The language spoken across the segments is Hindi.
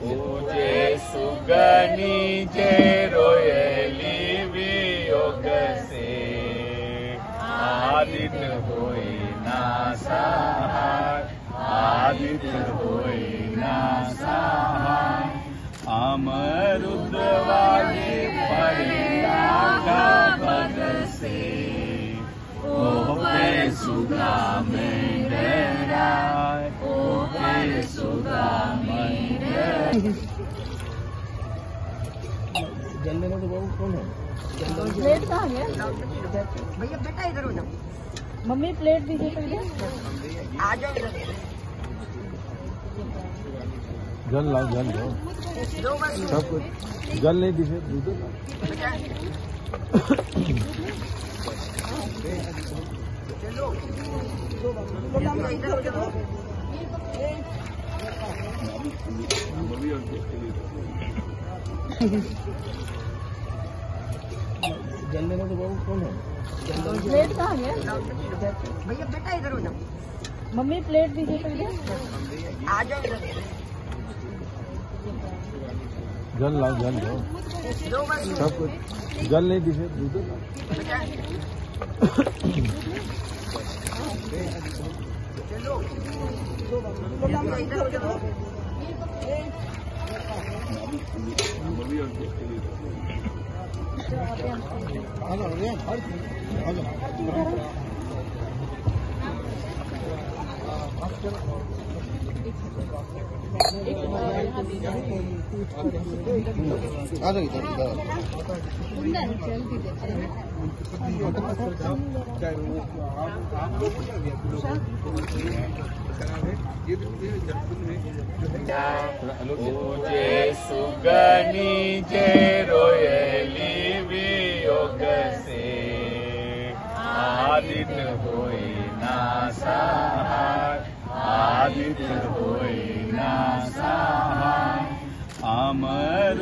पूजे सुगनी जे रोयली वियोग से। आदित होई ना सहाय आदित होई ना सहाय अमरुद्रवाणी परिणागा पद से ओपे सुगा में डराय ओपे सुगा जल लेना तो बाबू कौन है प्लेट कहाँ है भैया बेटा इधर हो मम्मी प्लेट दीजिए पहले आ जाओ जल लाओ जल लो सब कुछ जल नहीं दिखे चलो। जल लेना तो बाबू कौन है प्लेट कहाँ है भैया बेटा इधर हो मम्मी प्लेट दीजिए पहले। आ जाओ जल लाओ, जल लो सब कुछ। जल नहीं दिखे दूध बेटा चलो भैया इधर हो जाओ आ जाओ इधर इधर सुगनी जय रोयली वियोग से आदित कोई नासा अमर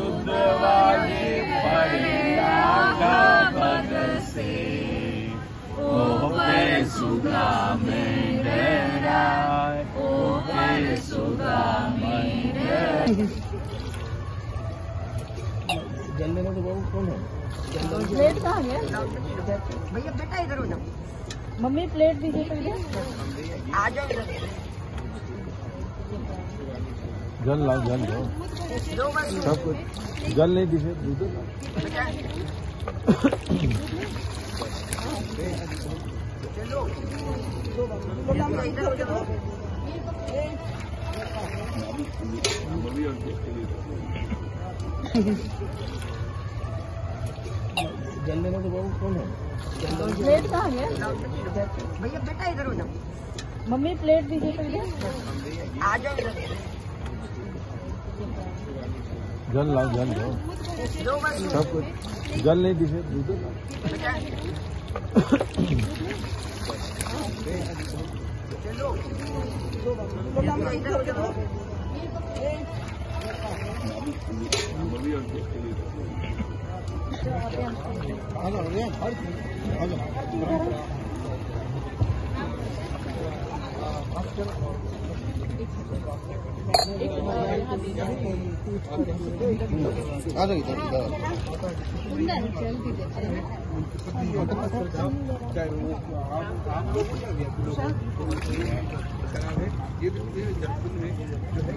से ओ पे सुगा जल्दी में तो बाबू कौन है? प्लेट कहाँ गया भैया बेटा इधर हो जाओ। मम्मी प्लेट दीजिए आ जाओ जल लाओ जल लो दो। बस सब कुछ। जल नहीं दिखे दूध हो जल लेना तो बाबू कौन है? प्लेट कहाँ है? भैया बेटा इधर हो जाओ। मम्मी प्लेट दीजिए पहले। आ जाओ इधर। जल लाओ जल लो दो। बस सब कुछ। जल नहीं दिखे दूध आ जाओ इधर इधर जाओ इधर इधर